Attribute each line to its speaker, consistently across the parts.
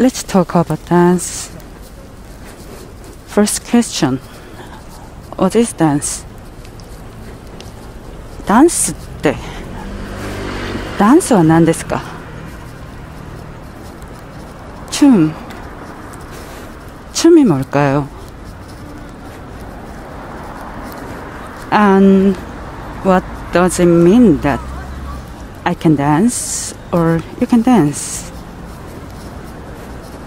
Speaker 1: let's talk about dance. First question. What is dance? ダンスってダンスは何ですか춤춤이뭘까요 And what does it mean that I can dance or you can dance?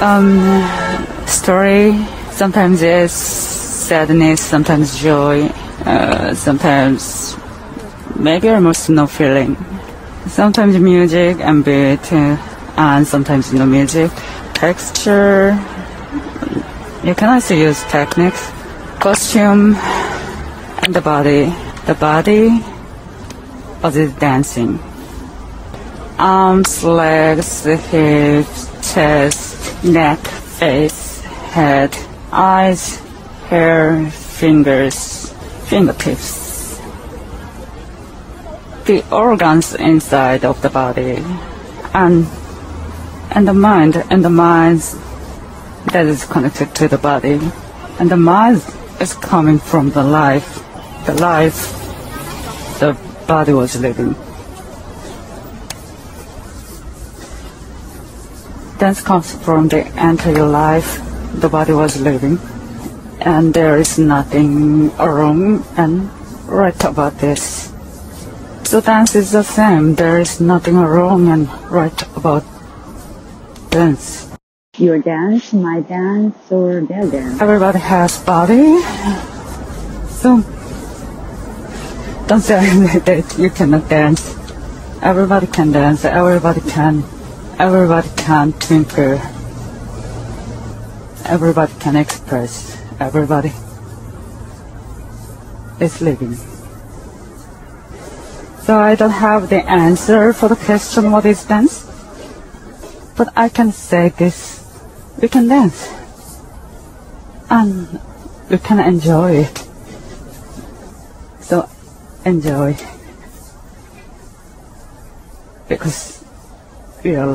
Speaker 1: um, story. Sometimes it's sadness, sometimes joy, uh, sometimes maybe emotional feeling. Sometimes music and beat, uh, and sometimes no music. Texture. You can also use techniques. Costume and the body. The body the dancing. Arms, legs, hips, chest, neck, face, head, eyes, hair, fingers, fingertips. The organs inside of the body and and the mind and the mind that is connected to the body and the mind is coming from the life the life the body was living dance comes from the entire life. The body was living. And there is nothing wrong and right about this. So dance is the same. There is nothing wrong and right about dance.
Speaker 2: Your dance, my dance, or their dance.
Speaker 1: everybody has body. So don't say that you cannot dance. Everybody can dance. Everybody can everybody can twinkle everybody can express. Everybody is living. So i don't have the answer for the question what is dance? But i can say this. We can dance. And we can enjoy it. So enjoy. Because we are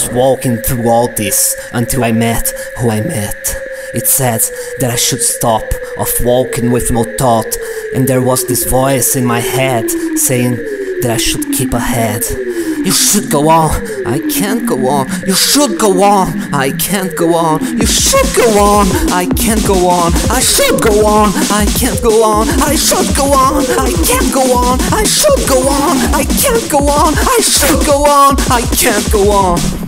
Speaker 3: was walking through all this until I met who I met. It said that I should stop of walking with no thought, and there was this voice in my head saying that I should keep ahead. You should go on, I can't go on. You should go on, I can't go on. You should go on, I can't go on. I should go on, I can't go on. I should go on, I can't go on. I should go on, I can't go on. I should go on, I can't go on.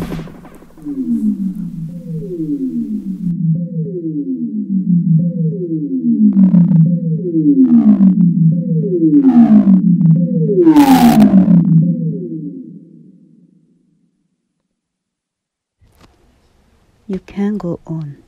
Speaker 2: You can go on.